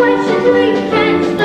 what we think can